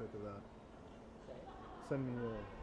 look at that. Send me a.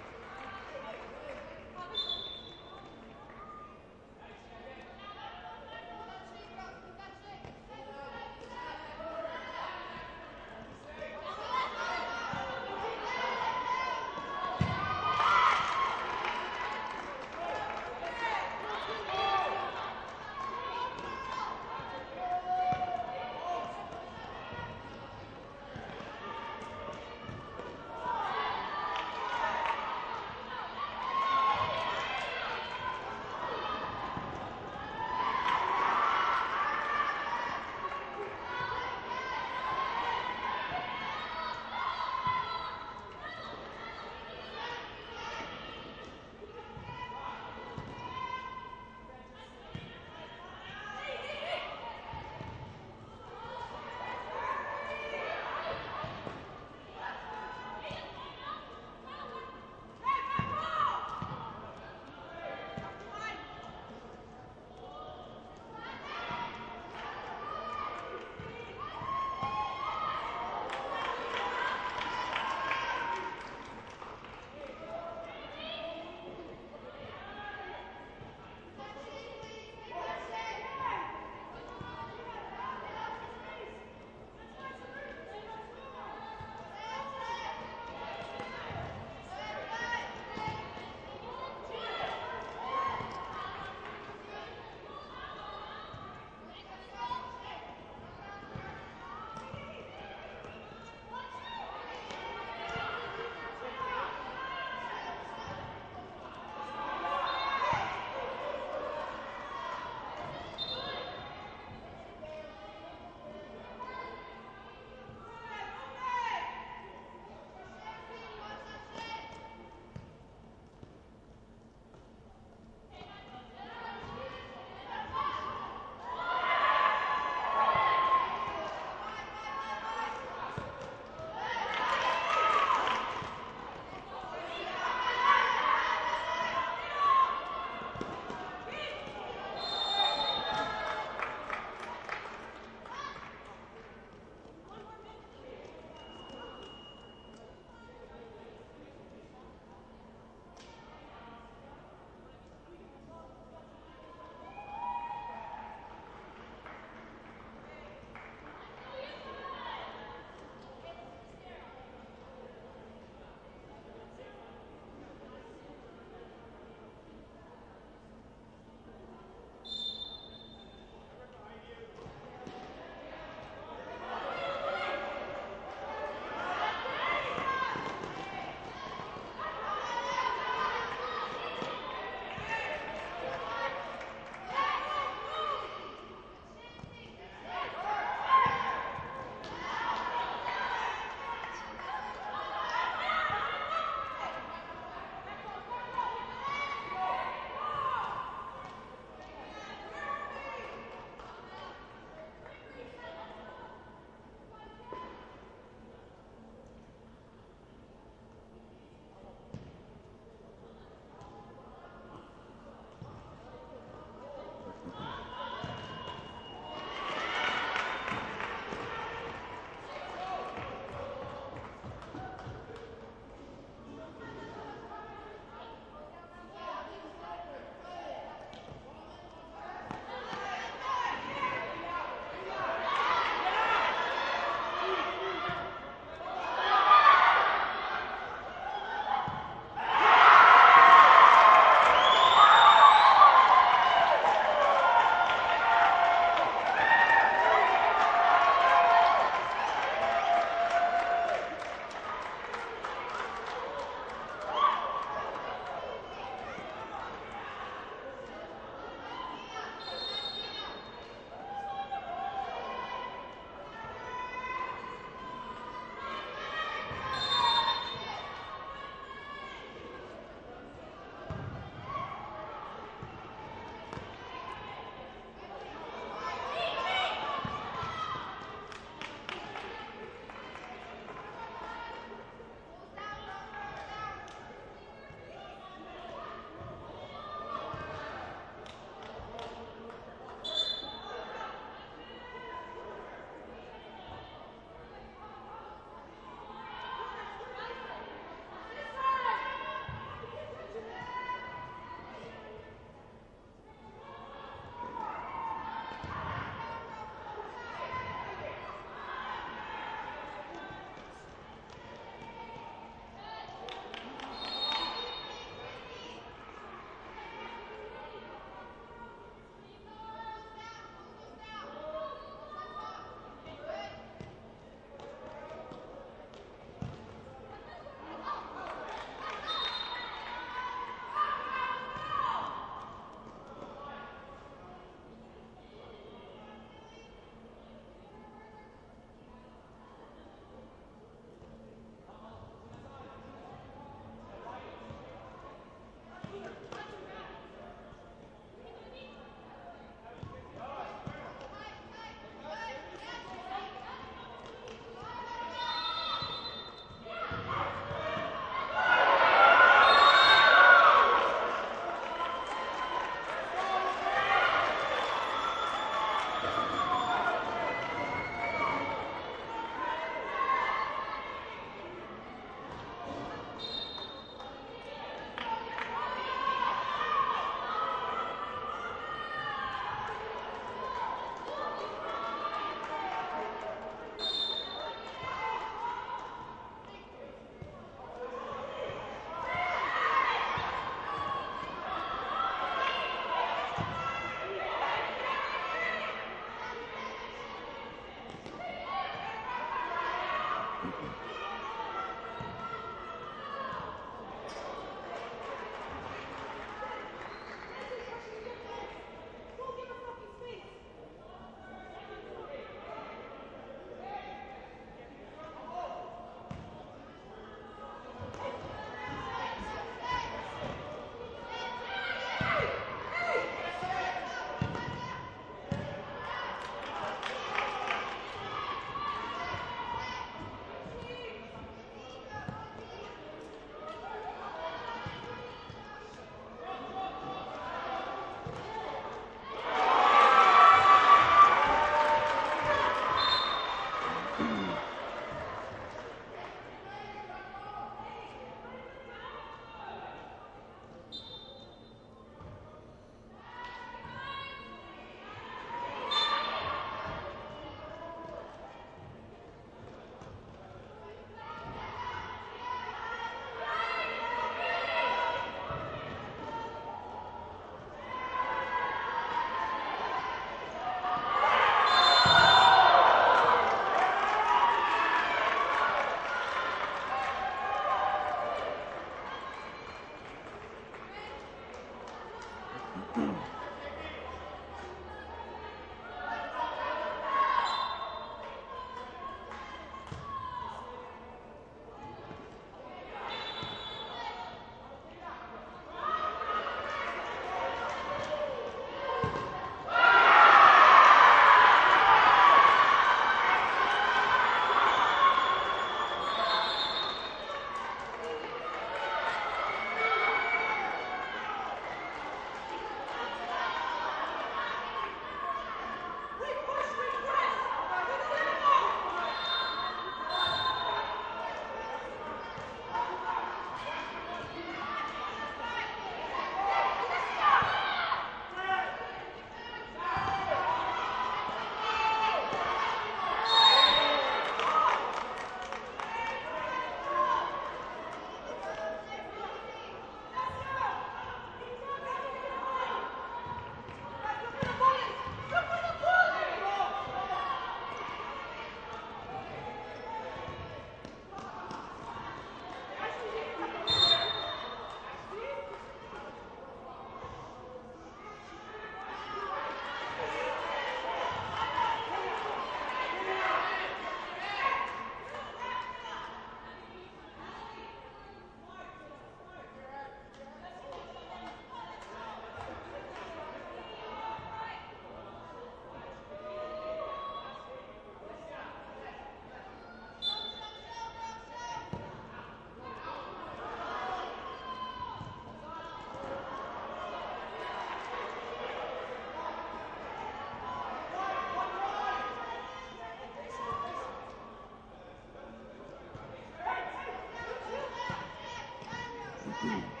Thank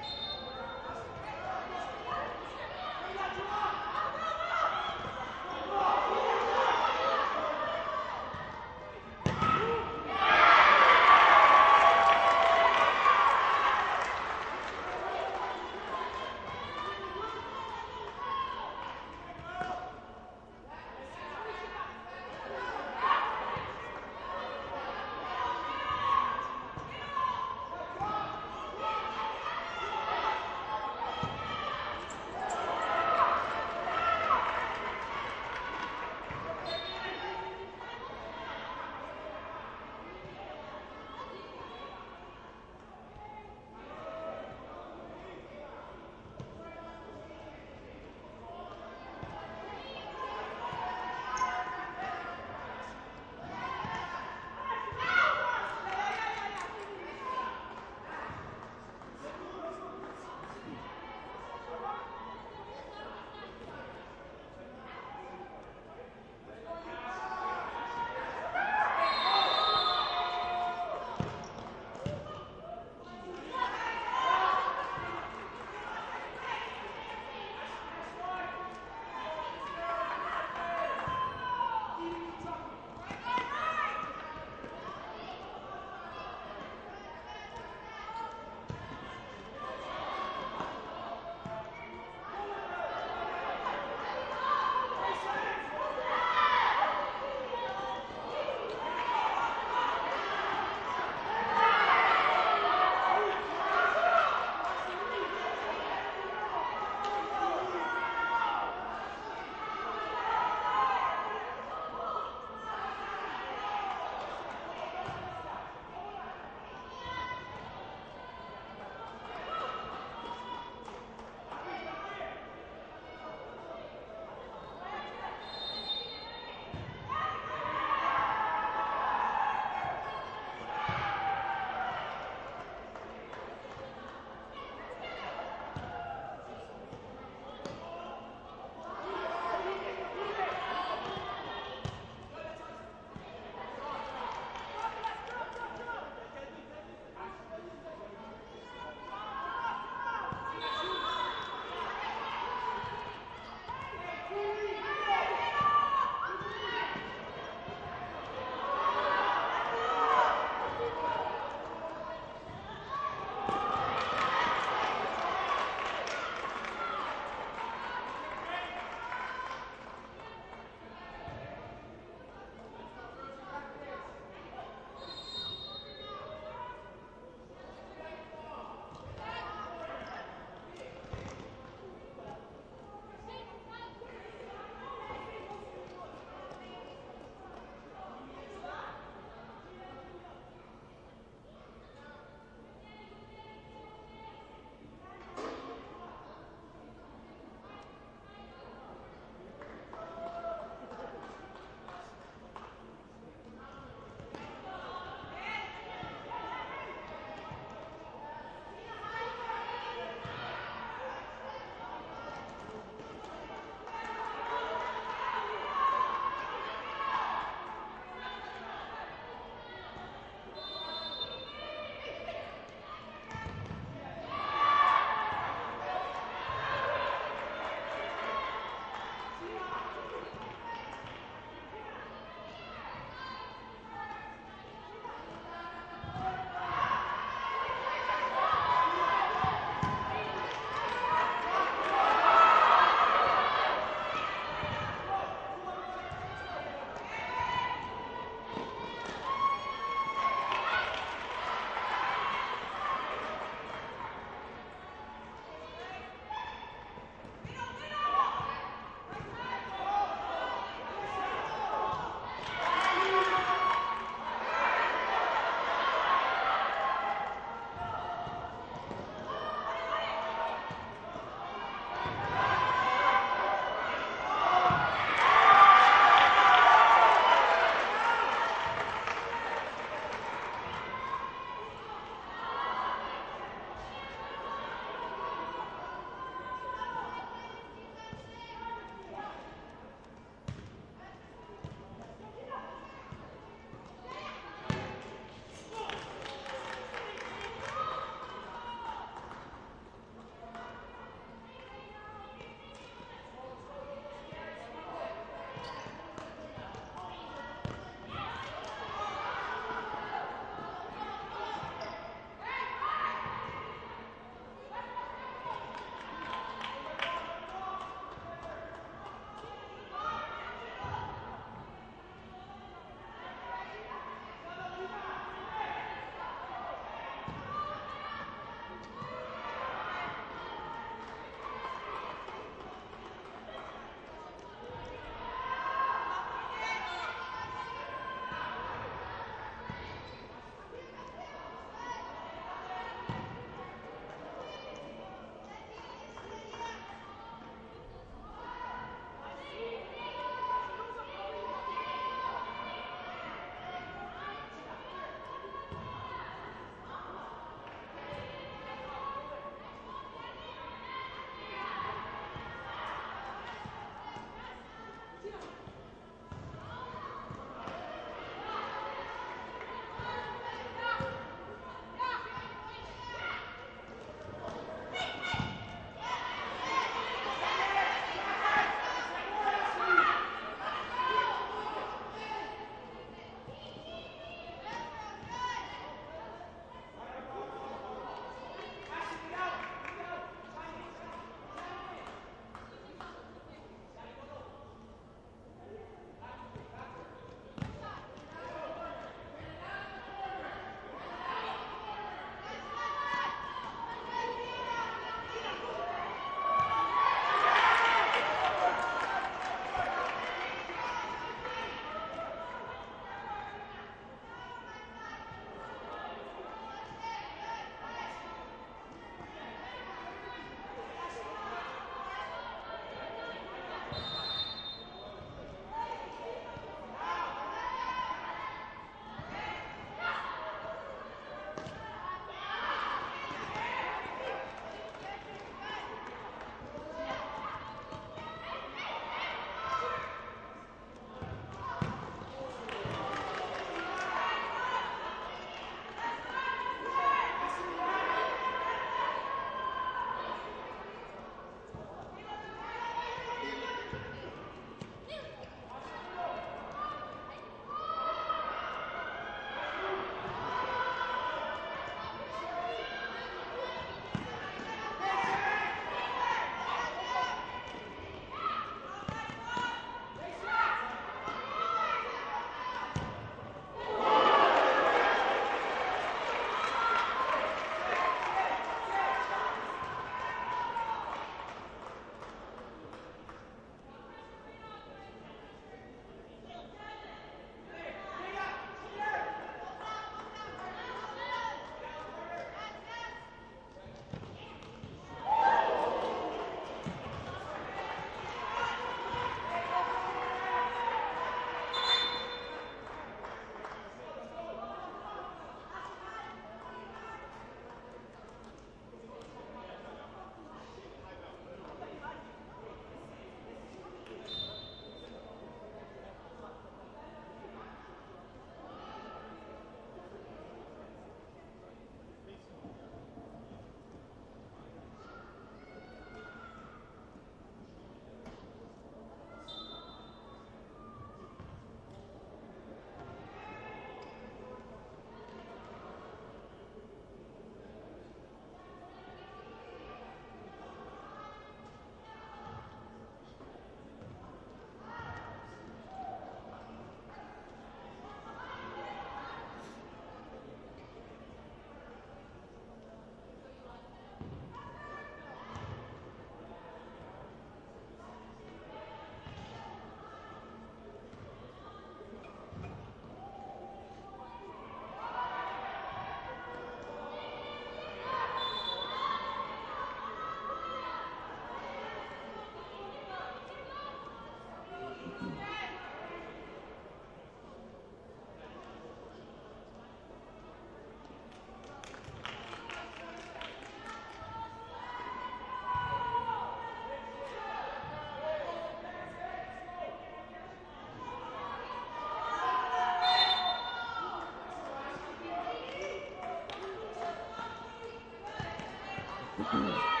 うん。